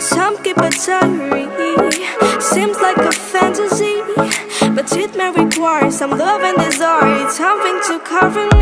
Some keep it diary Seems like a fantasy But it may require some love and desire. Something to cover